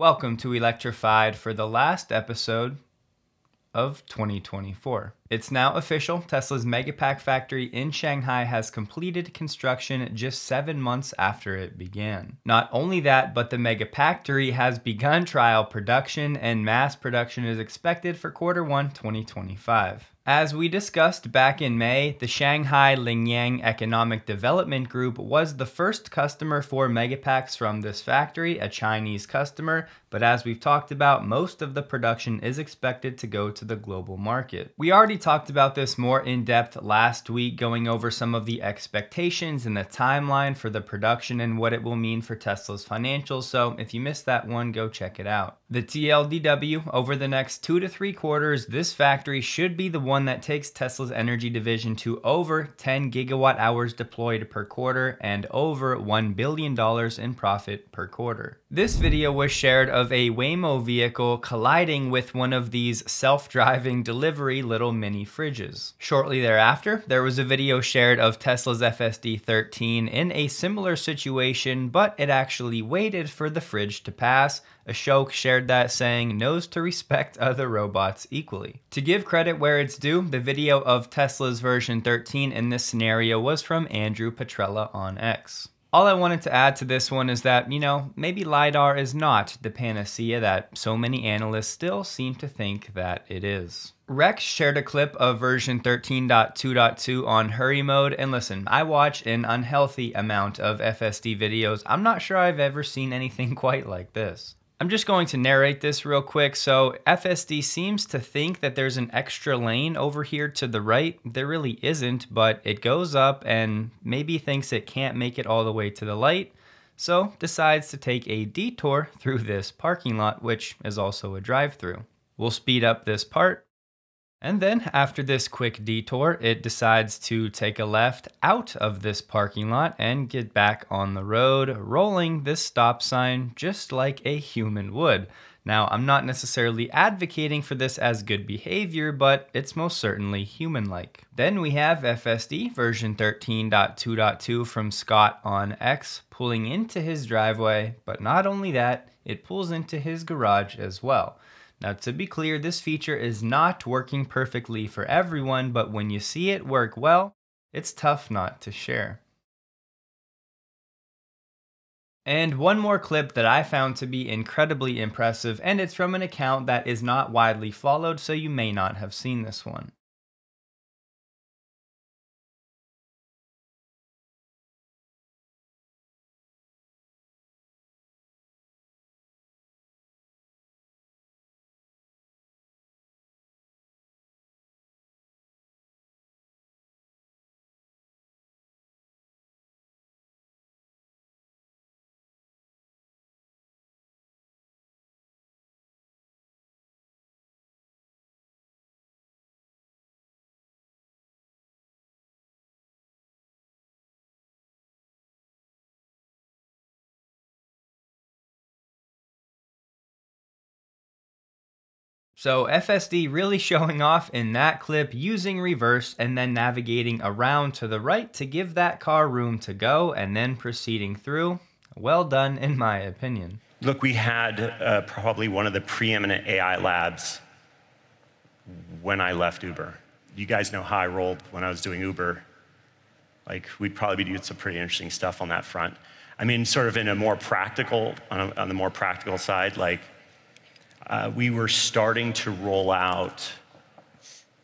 Welcome to Electrified for the last episode of 2024. It's now official. Tesla's Megapack factory in Shanghai has completed construction just seven months after it began. Not only that, but the Megafactory has begun trial production and mass production is expected for quarter one 2025. As we discussed back in May, the Shanghai Lingang Economic Development Group was the first customer for Megapacks from this factory, a Chinese customer, but as we've talked about, most of the production is expected to go to the global market. We already talked about this more in depth last week, going over some of the expectations and the timeline for the production and what it will mean for Tesla's financials. So if you missed that one, go check it out. The TLDW, over the next two to three quarters, this factory should be the one that takes Tesla's energy division to over 10 gigawatt hours deployed per quarter and over $1 billion in profit per quarter. This video was shared of a Waymo vehicle colliding with one of these self-driving delivery little mini fridges. Shortly thereafter, there was a video shared of Tesla's FSD 13 in a similar situation, but it actually waited for the fridge to pass. Ashok shared that saying, knows to respect other robots equally. To give credit where it's due, the video of Tesla's version 13 in this scenario was from Andrew Petrella on X. All I wanted to add to this one is that, you know, maybe LiDAR is not the panacea that so many analysts still seem to think that it is. Rex shared a clip of version 13.2.2 on hurry mode, and listen, I watch an unhealthy amount of FSD videos. I'm not sure I've ever seen anything quite like this. I'm just going to narrate this real quick. So FSD seems to think that there's an extra lane over here to the right. There really isn't, but it goes up and maybe thinks it can't make it all the way to the light. So decides to take a detour through this parking lot, which is also a drive through. We'll speed up this part. And then after this quick detour, it decides to take a left out of this parking lot and get back on the road, rolling this stop sign just like a human would. Now, I'm not necessarily advocating for this as good behavior, but it's most certainly human-like. Then we have FSD version 13.2.2 from Scott on X pulling into his driveway, but not only that, it pulls into his garage as well. Now to be clear, this feature is not working perfectly for everyone, but when you see it work well, it's tough not to share. And one more clip that I found to be incredibly impressive, and it's from an account that is not widely followed, so you may not have seen this one. So FSD really showing off in that clip using reverse and then navigating around to the right to give that car room to go and then proceeding through. Well done in my opinion. Look, we had uh, probably one of the preeminent AI labs when I left Uber. You guys know how I rolled when I was doing Uber. Like, we'd probably be doing some pretty interesting stuff on that front. I mean, sort of in a more practical, on, a, on the more practical side, like, uh, we were starting to roll out.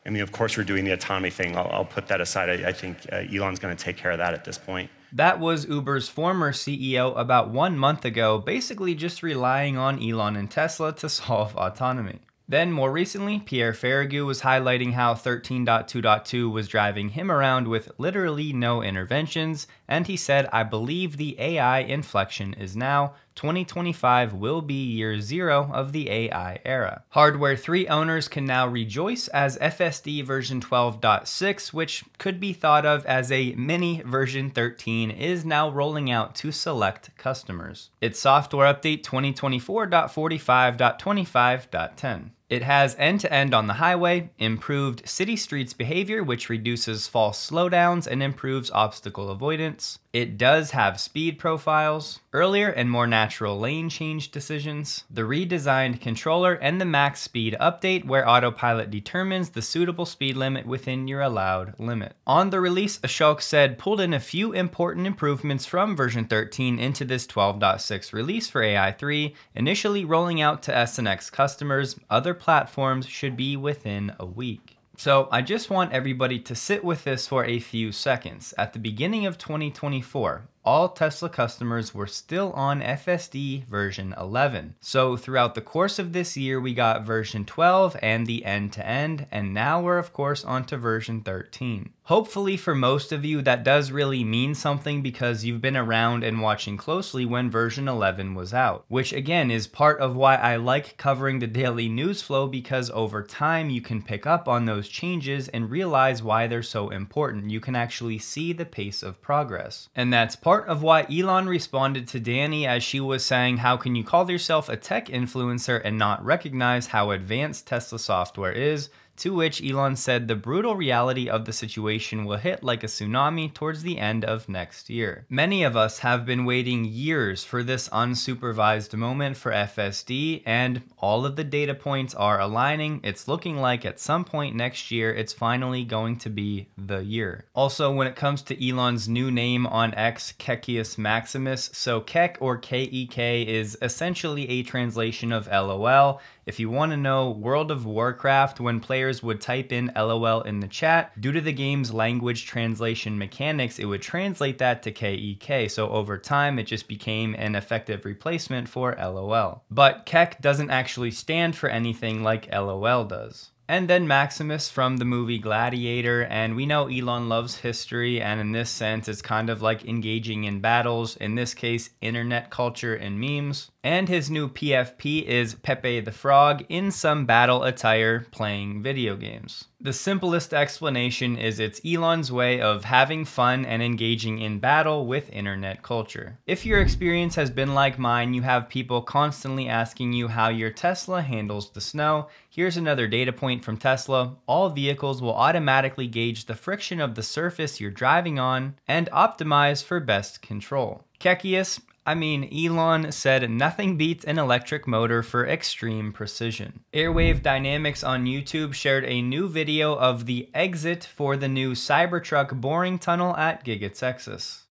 I mean, of course, we're doing the autonomy thing. I'll, I'll put that aside. I, I think uh, Elon's going to take care of that at this point. That was Uber's former CEO about one month ago, basically just relying on Elon and Tesla to solve autonomy. Then, more recently, Pierre Ferragu was highlighting how 13.2.2 was driving him around with literally no interventions, and he said, I believe the AI inflection is now. 2025 will be year zero of the AI era. Hardware 3 owners can now rejoice as FSD version 12.6, which could be thought of as a mini version 13, is now rolling out to select customers. It's software update 2024.45.25.10. It has end to end on the highway, improved city streets behavior, which reduces false slowdowns and improves obstacle avoidance. It does have speed profiles, earlier and more natural lane change decisions, the redesigned controller, and the max speed update where autopilot determines the suitable speed limit within your allowed limit. On the release, Ashok said pulled in a few important improvements from version 13 into this 12.6 release for AI3, initially rolling out to SNX customers. Other platforms should be within a week. So I just want everybody to sit with this for a few seconds. At the beginning of 2024, all Tesla customers were still on FSD version 11. So throughout the course of this year, we got version 12 and the end to end, and now we're of course onto version 13. Hopefully for most of you that does really mean something because you've been around and watching closely when version 11 was out, which again is part of why I like covering the daily news flow because over time you can pick up on those changes and realize why they're so important. You can actually see the pace of progress. And that's part of why Elon responded to Danny as she was saying, How can you call yourself a tech influencer and not recognize how advanced Tesla software is? To which Elon said the brutal reality of the situation will hit like a tsunami towards the end of next year. Many of us have been waiting years for this unsupervised moment for FSD, and all of the data points are aligning. It's looking like at some point next year, it's finally going to be the year. Also, when it comes to Elon's new name on X, Kekius Maximus, so Kek or KEK is essentially a translation of LOL. If you want to know World of Warcraft, when players would type in LOL in the chat, due to the game's language translation mechanics, it would translate that to KEK. So over time, it just became an effective replacement for LOL. But Kek doesn't actually stand for anything like LOL does. And then Maximus from the movie Gladiator, and we know Elon loves history, and in this sense, it's kind of like engaging in battles, in this case, internet culture and memes. And his new PFP is Pepe the Frog in some battle attire playing video games. The simplest explanation is it's Elon's way of having fun and engaging in battle with internet culture. If your experience has been like mine, you have people constantly asking you how your Tesla handles the snow. Here's another data point from Tesla. All vehicles will automatically gauge the friction of the surface you're driving on and optimize for best control. Kekius I mean, Elon said nothing beats an electric motor for extreme precision. Airwave Dynamics on YouTube shared a new video of the exit for the new Cybertruck boring tunnel at Giga Texas.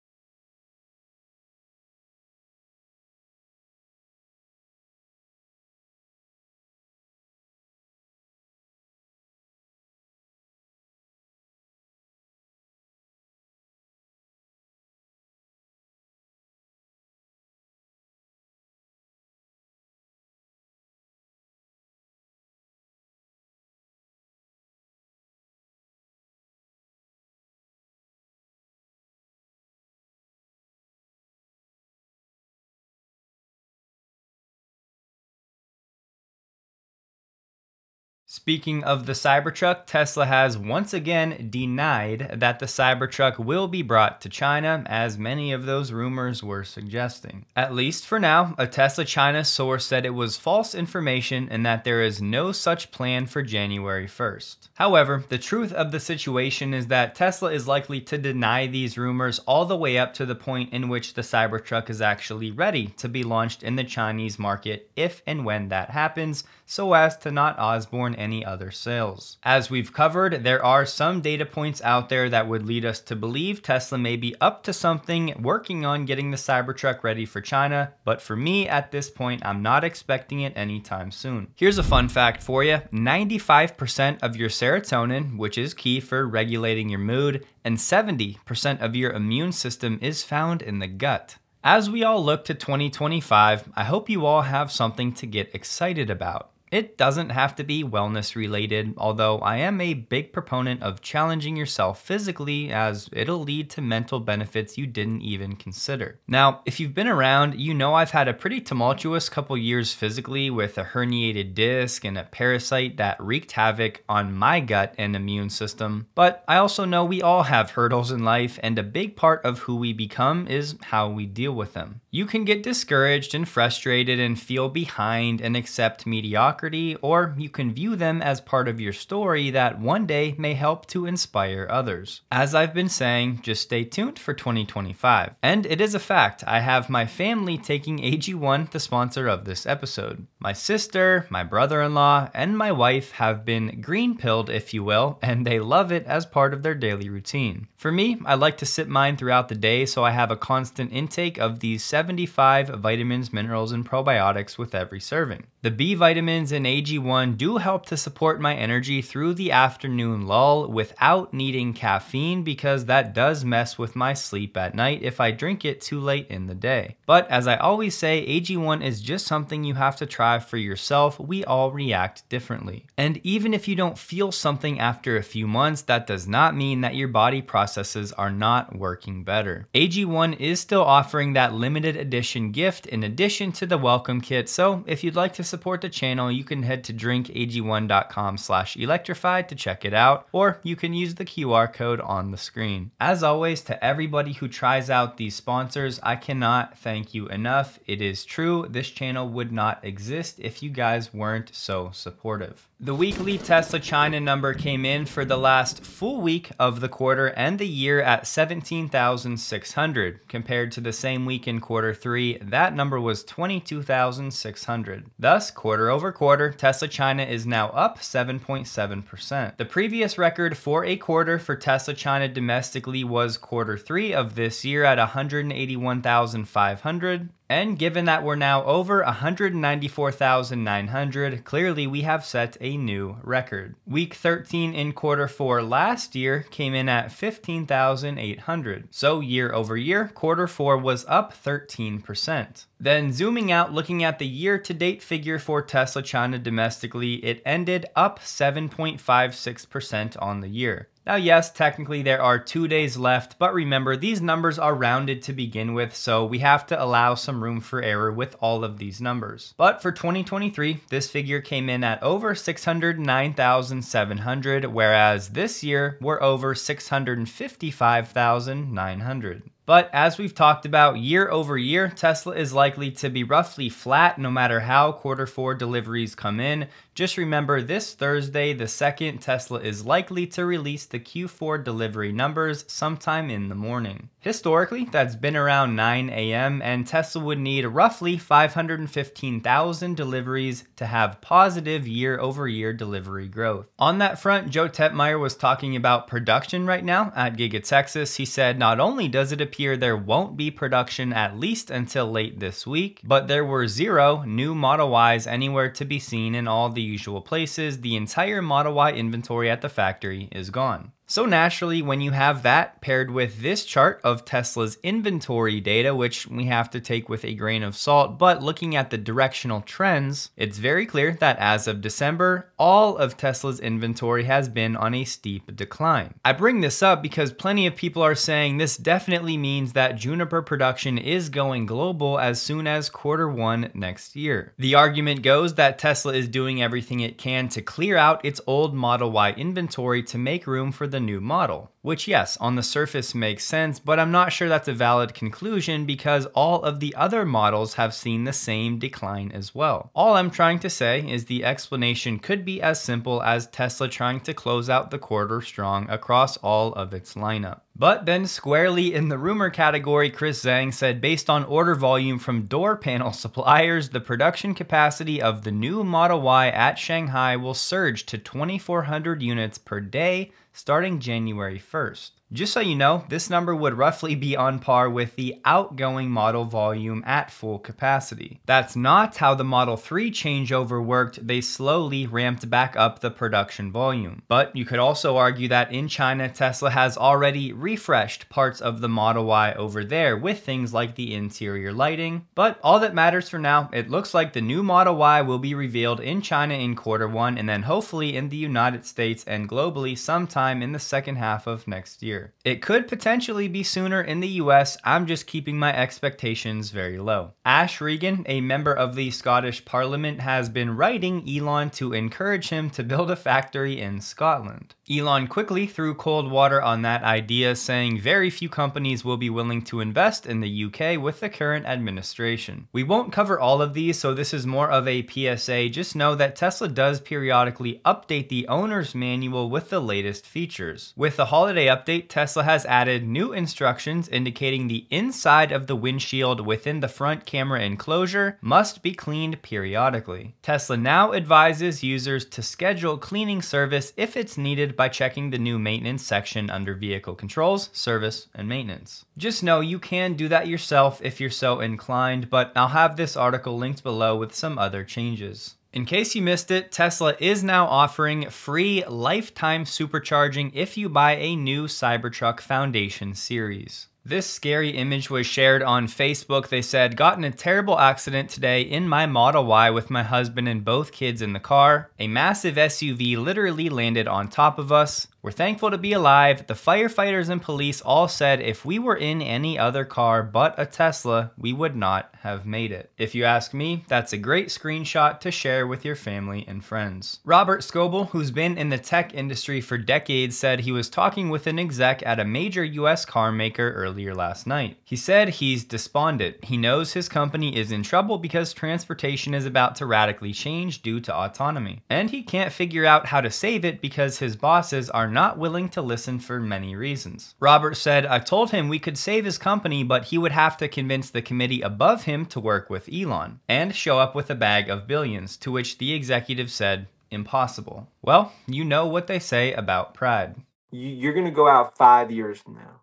Speaking of the Cybertruck, Tesla has once again denied that the Cybertruck will be brought to China, as many of those rumors were suggesting. At least for now, a Tesla China source said it was false information and that there is no such plan for January 1st. However, the truth of the situation is that Tesla is likely to deny these rumors all the way up to the point in which the Cybertruck is actually ready to be launched in the Chinese market if and when that happens, so as to not Osborne any other sales. As we've covered, there are some data points out there that would lead us to believe Tesla may be up to something working on getting the Cybertruck ready for China, but for me at this point, I'm not expecting it anytime soon. Here's a fun fact for you 95% of your serotonin, which is key for regulating your mood, and 70% of your immune system is found in the gut. As we all look to 2025, I hope you all have something to get excited about. It doesn't have to be wellness related, although I am a big proponent of challenging yourself physically as it'll lead to mental benefits you didn't even consider. Now, if you've been around, you know I've had a pretty tumultuous couple years physically with a herniated disc and a parasite that wreaked havoc on my gut and immune system. But I also know we all have hurdles in life, and a big part of who we become is how we deal with them. You can get discouraged and frustrated and feel behind and accept mediocrity, or you can view them as part of your story that one day may help to inspire others. As I've been saying, just stay tuned for 2025. And it is a fact, I have my family taking AG1, the sponsor of this episode. My sister, my brother in law, and my wife have been green pilled, if you will, and they love it as part of their daily routine. For me, I like to sip mine throughout the day so I have a constant intake of these 75 vitamins, minerals, and probiotics with every serving. The B vitamins in AG1 do help to support my energy through the afternoon lull without needing caffeine because that does mess with my sleep at night if I drink it too late in the day. But as I always say, AG1 is just something you have to try for yourself. We all react differently. And even if you don't feel something after a few months, that does not mean that your body processes are not working better. AG1 is still offering that limited edition gift in addition to the welcome kit, so if you'd like to support the channel, you can head to drinkag1.com slash to check it out, or you can use the QR code on the screen. As always, to everybody who tries out these sponsors, I cannot thank you enough. It is true, this channel would not exist if you guys weren't so supportive. The weekly Tesla China number came in for the last full week of the quarter and the year at 17,600. Compared to the same week in quarter three, that number was 22,600. Thus, quarter over quarter, Tesla China is now up 7.7%. The previous record for a quarter for Tesla China domestically was quarter three of this year at 181,500. And given that we're now over 194,900, clearly we have set a new record. Week 13 in quarter 4 last year came in at 15,800. So year over year, quarter 4 was up 13%. Then zooming out, looking at the year to date figure for Tesla China domestically, it ended up 7.56% on the year. Now, yes, technically there are two days left, but remember, these numbers are rounded to begin with, so we have to allow some room for error with all of these numbers. But for 2023, this figure came in at over 609,700, whereas this year we're over 655,900. But as we've talked about year over year, Tesla is likely to be roughly flat no matter how quarter four deliveries come in. Just remember this Thursday, the second, Tesla is likely to release the Q4 delivery numbers sometime in the morning. Historically, that's been around 9 a.m., and Tesla would need roughly 515,000 deliveries to have positive year over year delivery growth. On that front, Joe Tegtmeyer was talking about production right now at Giga Texas. He said not only does it appear there won't be production at least until late this week, but there were zero new Model Ys anywhere to be seen in all the usual places. The entire Model Y inventory at the factory is gone. So naturally, when you have that paired with this chart of Tesla's inventory data, which we have to take with a grain of salt, but looking at the directional trends, it's very clear that as of December, all of Tesla's inventory has been on a steep decline. I bring this up because plenty of people are saying this definitely means that Juniper production is going global as soon as quarter one next year. The argument goes that Tesla is doing everything it can to clear out its old Model Y inventory to make room for the new model. Which, yes, on the surface makes sense, but I'm not sure that's a valid conclusion because all of the other models have seen the same decline as well. All I'm trying to say is the explanation could be as simple as Tesla trying to close out the quarter strong across all of its lineup. But then, squarely in the rumor category, Chris Zhang said based on order volume from door panel suppliers, the production capacity of the new Model Y at Shanghai will surge to 2,400 units per day starting January 1st. Just so you know, this number would roughly be on par with the outgoing model volume at full capacity. That's not how the Model 3 changeover worked, they slowly ramped back up the production volume. But you could also argue that in China, Tesla has already refreshed parts of the Model Y over there with things like the interior lighting. But all that matters for now, it looks like the new Model Y will be revealed in China in quarter one and then hopefully in the United States and globally sometime in the second half of next year. Year. It could potentially be sooner in the US, I'm just keeping my expectations very low. Ash Regan, a member of the Scottish Parliament, has been writing Elon to encourage him to build a factory in Scotland. Elon quickly threw cold water on that idea, saying very few companies will be willing to invest in the UK with the current administration. We won't cover all of these, so this is more of a PSA. Just know that Tesla does periodically update the owner's manual with the latest features. With the holiday update, Tesla has added new instructions indicating the inside of the windshield within the front camera enclosure must be cleaned periodically. Tesla now advises users to schedule cleaning service if it's needed by checking the new maintenance section under vehicle controls, service, and maintenance. Just know you can do that yourself if you're so inclined, but I'll have this article linked below with some other changes. In case you missed it, Tesla is now offering free lifetime supercharging if you buy a new Cybertruck Foundation series. This scary image was shared on Facebook. They said, Got in a terrible accident today in my Model Y with my husband and both kids in the car. A massive SUV literally landed on top of us. We're thankful to be alive. The firefighters and police all said if we were in any other car but a Tesla, we would not have made it. If you ask me, that's a great screenshot to share with your family and friends. Robert Scoble, who's been in the tech industry for decades, said he was talking with an exec at a major US car maker earlier last night. He said he's despondent. He knows his company is in trouble because transportation is about to radically change due to autonomy. And he can't figure out how to save it because his bosses are not willing to listen for many reasons. Robert said, I told him we could save his company, but he would have to convince the committee above him to work with Elon and show up with a bag of billions, to which the executive said, impossible. Well, you know what they say about pride. You're going to go out five years from now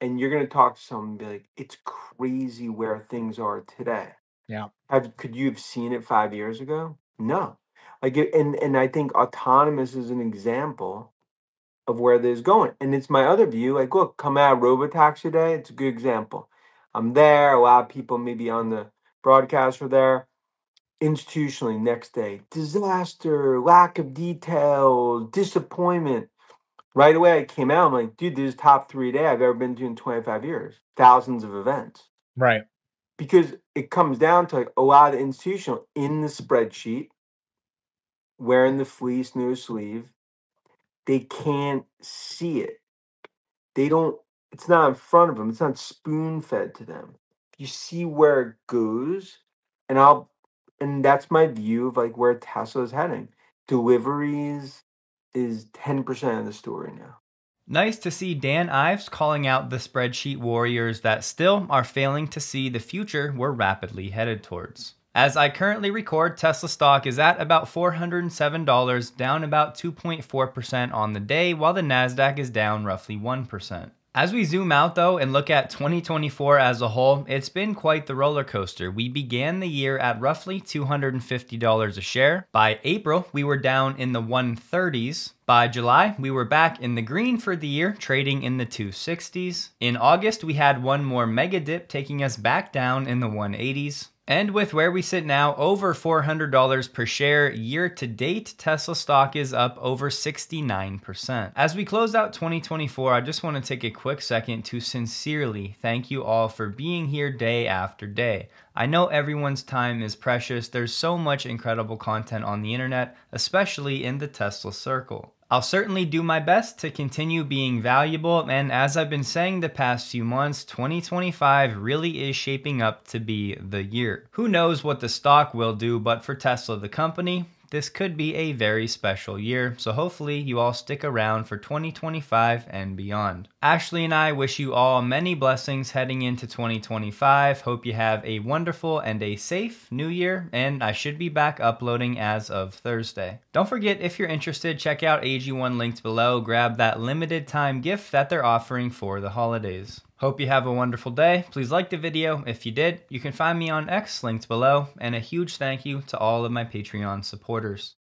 and you're going to talk to someone and be like, it's crazy where things are today. Yeah. Have, could you have seen it five years ago? No. Like, and, and I think autonomous is an example of where this is going. And it's my other view. Like, look, come out Robotaxi today. It's a good example. I'm there. A lot of people maybe on the broadcast are there. Institutionally, next day, disaster, lack of details, disappointment. Right away, I came out. I'm like, dude, this is top three day I've ever been to in 25 years. Thousands of events. Right. Because it comes down to like a lot of institutional in the spreadsheet, wearing the fleece, new sleeve, they can't see it. They don't, it's not in front of them, it's not spoon fed to them. You see where it goes, and I'll, and that's my view of like where Tesla is heading. Deliveries is 10% of the story now. Nice to see Dan Ives calling out the spreadsheet warriors that still are failing to see the future we're rapidly headed towards. As I currently record, Tesla stock is at about $407, down about 2.4% on the day, while the NASDAQ is down roughly 1%. As we zoom out though and look at 2024 as a whole, it's been quite the roller coaster. We began the year at roughly $250 a share. By April, we were down in the 130s. By July, we were back in the green for the year, trading in the 260s. In August, we had one more mega dip taking us back down in the 180s. And with where we sit now, over $400 per share year to date, Tesla stock is up over 69%. As we close out 2024, I just want to take a quick second to sincerely thank you all for being here day after day. I know everyone's time is precious. There's so much incredible content on the internet, especially in the Tesla circle. I'll certainly do my best to continue being valuable, and as I've been saying the past few months, 2025 really is shaping up to be the year. Who knows what the stock will do, but for Tesla, the company, this could be a very special year, so hopefully you all stick around for 2025 and beyond. Ashley and I wish you all many blessings heading into 2025. Hope you have a wonderful and a safe new year, and I should be back uploading as of Thursday. Don't forget, if you're interested, check out AG1 linked below. Grab that limited time gift that they're offering for the holidays. Hope you have a wonderful day. Please like the video. If you did, you can find me on X linked below. And a huge thank you to all of my Patreon supporters.